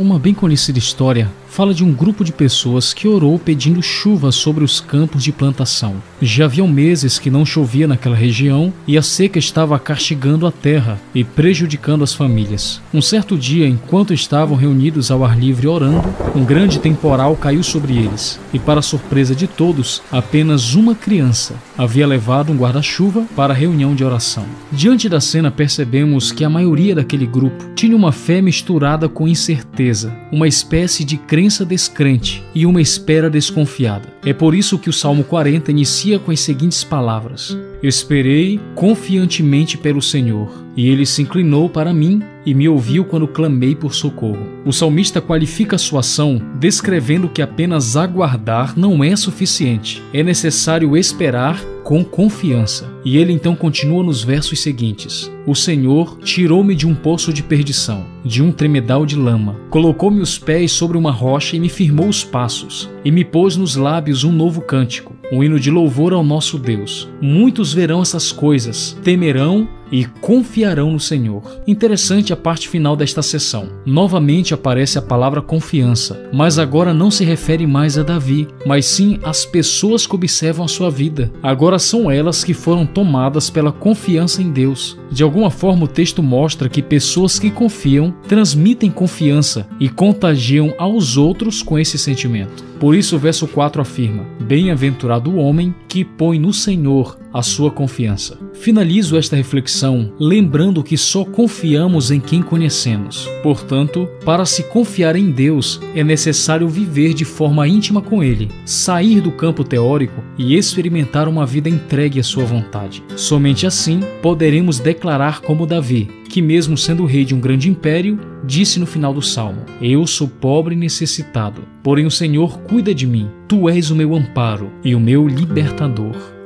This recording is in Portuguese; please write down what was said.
Uma bem conhecida história fala de um grupo de pessoas que orou pedindo chuva sobre os campos de plantação. Já haviam meses que não chovia naquela região e a seca estava castigando a terra e prejudicando as famílias. Um certo dia, enquanto estavam reunidos ao ar livre orando, um grande temporal caiu sobre eles e, para surpresa de todos, apenas uma criança havia levado um guarda-chuva para a reunião de oração. Diante da cena, percebemos que a maioria daquele grupo tinha uma fé misturada com incerteza, uma espécie de crença crença descrente e uma espera desconfiada. É por isso que o Salmo 40 inicia com as seguintes palavras: Esperei confiantemente pelo Senhor, e ele se inclinou para mim e me ouviu quando clamei por socorro. O salmista qualifica sua ação descrevendo que apenas aguardar não é suficiente. É necessário esperar com confiança. E ele então continua nos versos seguintes: O Senhor tirou-me de um poço de perdição, de um tremedal de lama, colocou-me os pés sobre uma rocha e me firmou os passos, e me pôs nos lábios um novo cântico, um hino de louvor ao nosso Deus. Muitos verão essas coisas, temerão e confiarão no Senhor. Interessante a parte final desta sessão. Novamente aparece a palavra confiança, mas agora não se refere mais a Davi, mas sim às pessoas que observam a sua vida. Agora são elas que foram tomadas pela confiança em Deus. De alguma forma, o texto mostra que pessoas que confiam transmitem confiança e contagiam aos outros com esse sentimento. Por isso, o verso 4 afirma: Bem-aventurado o homem que põe no Senhor a sua confiança. Finalizo esta reflexão lembrando que só confiamos em quem conhecemos. Portanto, para se confiar em Deus, é necessário viver de forma íntima com Ele, sair do campo teórico e experimentar uma vida entregue à Sua vontade. Somente assim poderemos declarar como Davi: que, mesmo sendo rei de um grande império, disse no final do salmo: Eu sou pobre e necessitado, porém o Senhor cuida de mim. Tu és o meu amparo e o meu libertador.